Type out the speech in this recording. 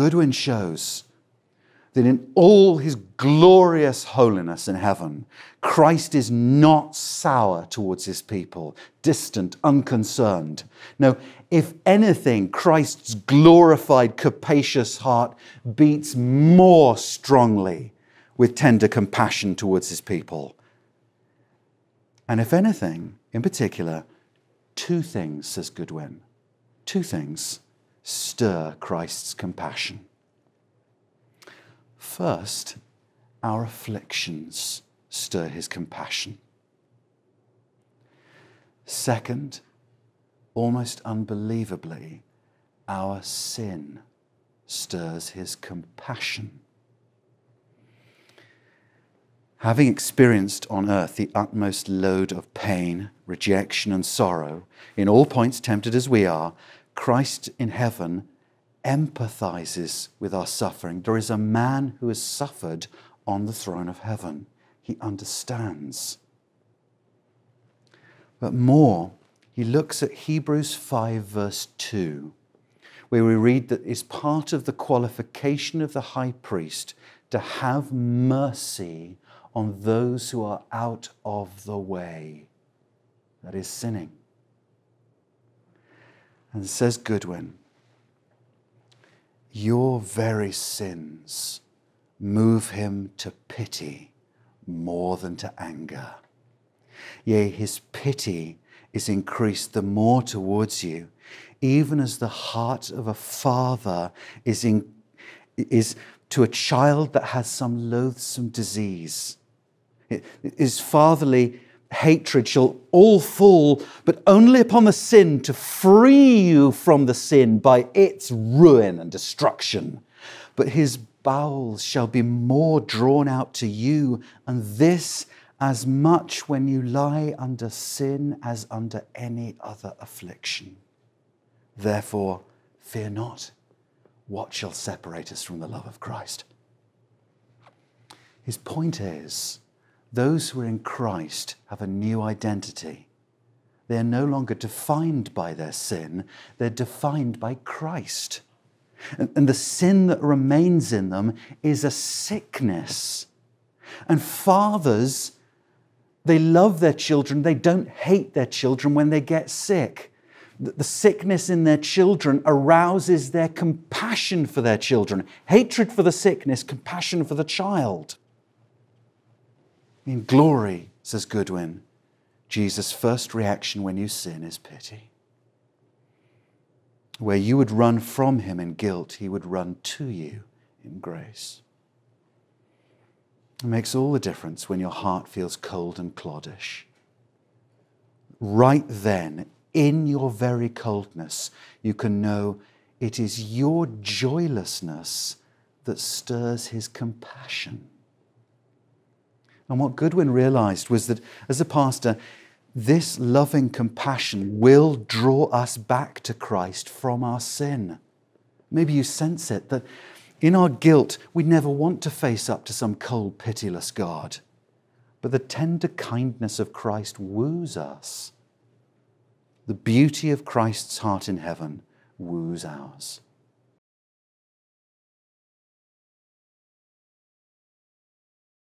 Goodwin shows that in all his glorious holiness in heaven, Christ is not sour towards his people, distant, unconcerned. No, if anything, Christ's glorified, capacious heart beats more strongly with tender compassion towards his people. And if anything, in particular, two things, says Goodwin, two things stir Christ's compassion. First, our afflictions stir his compassion. Second, almost unbelievably, our sin stirs his compassion. Having experienced on earth the utmost load of pain, rejection, and sorrow, in all points tempted as we are, Christ in heaven empathizes with our suffering. There is a man who has suffered on the throne of heaven. He understands. But more, he looks at Hebrews 5, verse 2, where we read that it's part of the qualification of the high priest to have mercy on those who are out of the way. That is sinning. And says Goodwin, your very sins move him to pity more than to anger. Yea, his pity is increased the more towards you, even as the heart of a father is, in, is to a child that has some loathsome disease. His fatherly hatred shall all fall, but only upon the sin to free you from the sin by its ruin and destruction. But his bowels shall be more drawn out to you, and this as much when you lie under sin as under any other affliction. Therefore, fear not. What shall separate us from the love of Christ? His point is those who are in Christ have a new identity. They are no longer defined by their sin, they're defined by Christ. And, and the sin that remains in them is a sickness. And fathers, they love their children, they don't hate their children when they get sick. The sickness in their children arouses their compassion for their children. Hatred for the sickness, compassion for the child. In glory, says Goodwin, Jesus' first reaction when you sin is pity. Where you would run from him in guilt, he would run to you in grace. It makes all the difference when your heart feels cold and cloddish. Right then, in your very coldness, you can know it is your joylessness that stirs his compassion. And what Goodwin realized was that as a pastor, this loving compassion will draw us back to Christ from our sin. Maybe you sense it that in our guilt, we never want to face up to some cold, pitiless God. But the tender kindness of Christ woos us. The beauty of Christ's heart in heaven woos ours.